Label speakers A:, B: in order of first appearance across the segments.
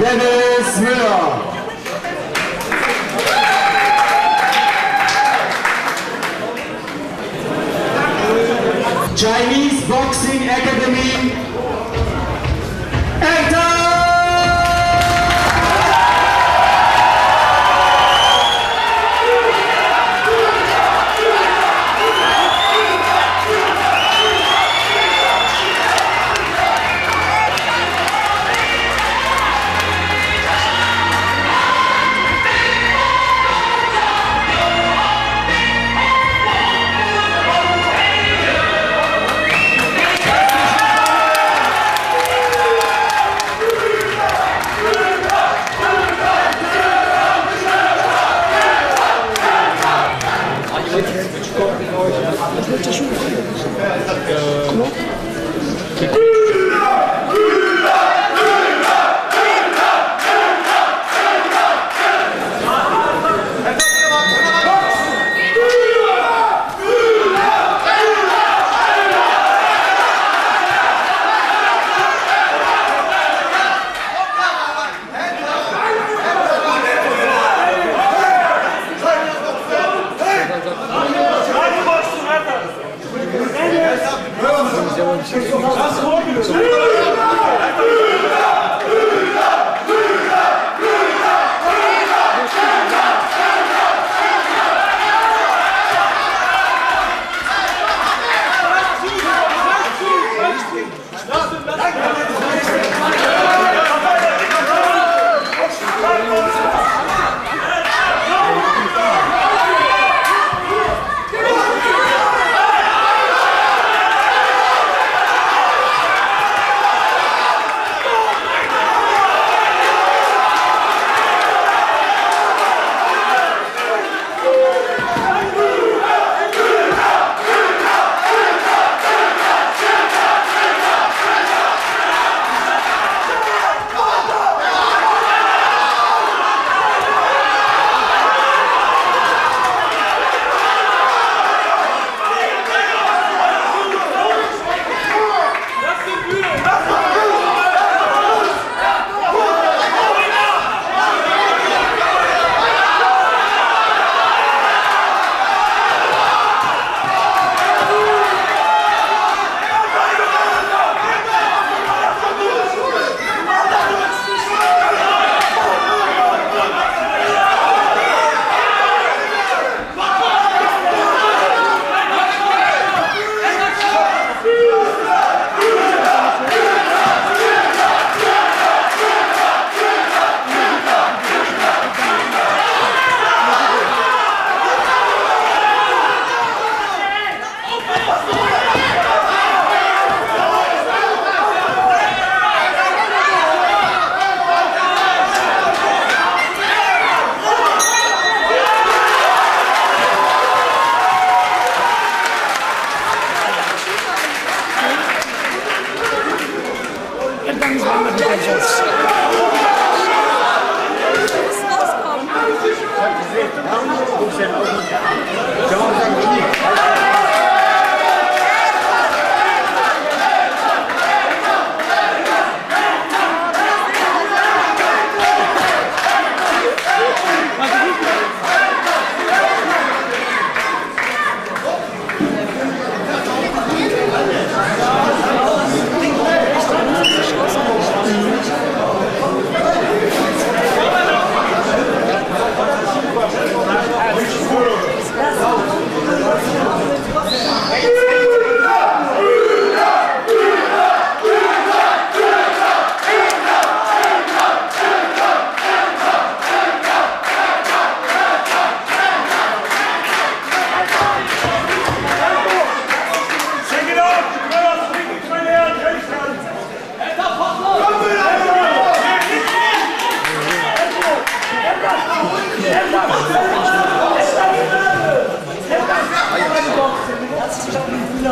A: Dennis Müller. James on the Dodgers.
B: Who's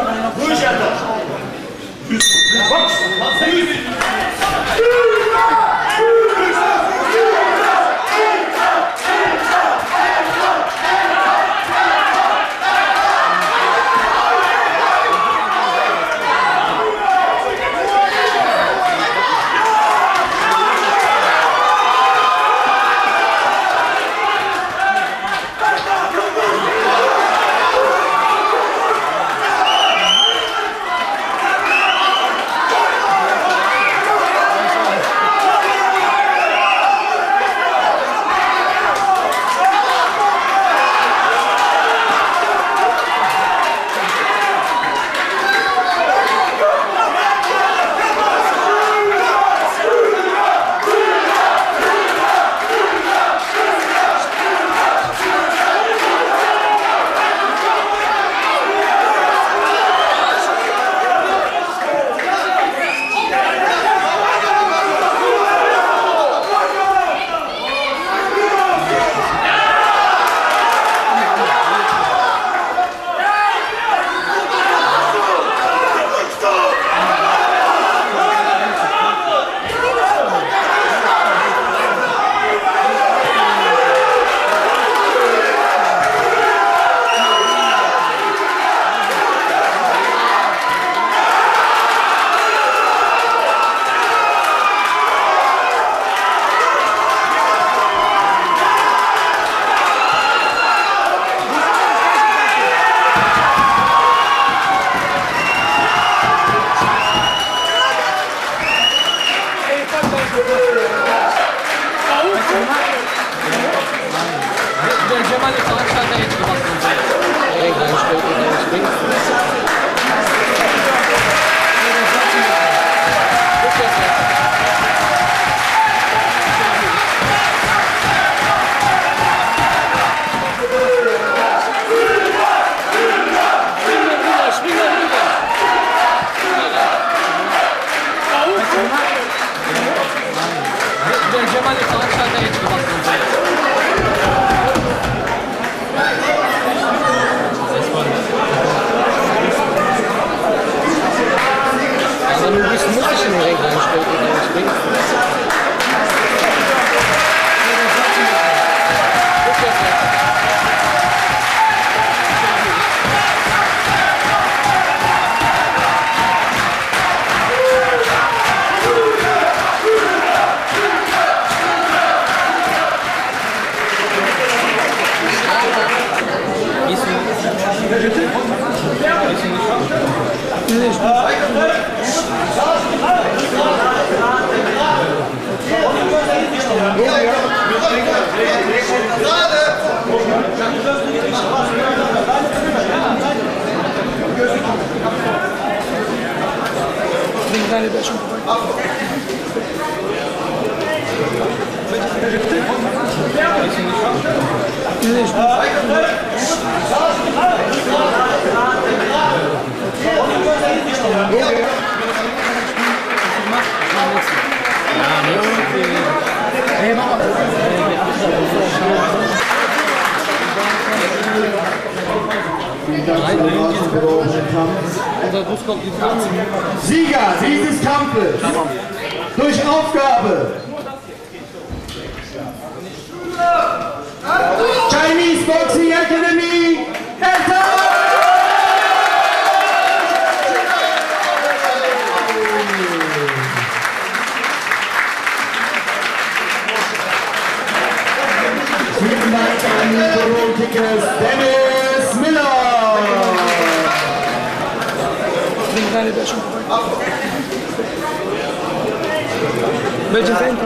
B: Who's your dog? Who's your dog? Who's your dog? Der Cemal'i Veranstalter jetzt gemacht
C: Bring deine Bäschen vorbei. Nee, nee, ich
A: Sieger dieses Kampfes durch Aufgabe. Chinese Boxing Academy,
C: Benedictine Edition. Welchen Fan